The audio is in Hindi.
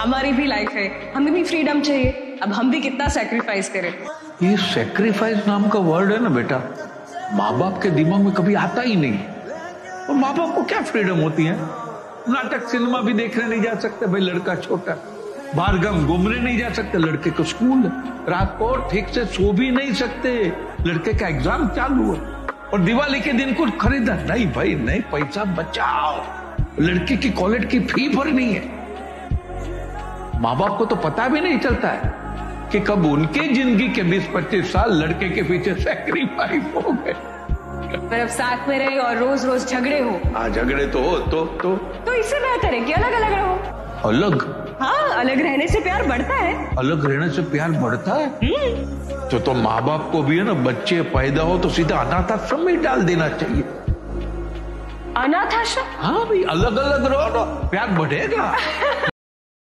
हमारी भी लाइफ है। हमें भी फ्रीडम चाहिए। अब हम भी कितना सेक्रीफाइस करें। ये सेक्रीफाइस नाम का वर्ड है ना बेटा? माँ बाप के दिमाग में कभी आता ही नहीं। और माँ बाप को क्या फ्रीडम होती है? नाटक सिनेमा भी देखने नहीं जा सकते भाई, लड़का छोटा। बाहर गम घूमने नहीं जा सकते, लड़के को स्कूल रात को ठीक से सो भी नहीं सकते। लड़के का एग्ज़ाम चालू है। और दिवाली के दिन कुछ खरीदा? नहीं भाई नहीं पैसा बचाओ। लड़के की कॉलेज की फ़ी भरनी है। माँ बाप को तो पता भी नहीं चलता है कि कब उनके ज़िंदगी के 20-25 साल लड़के के पीछे सेक्रीफाइस हो गए। पर अब साथ में रहे और रोज रोज झगड़े हो। हाँ झगड़े तो हो तो तो। तो इससे बेहतर है कि अलग अलग रहो। अलग? हाँ अलग रहने से प्यार बढ़ता है। अलग रहने से प्यार बढ़ता है? तो तो माँ बाप को भी है ना बच्चे पैदा हो तो सीधा अनाथ आश्रम में ही डाल देना चाहिए। अनाथ आश्रम हाँ भाई अलग अलग रहो ना प्यार बढ़ेगा।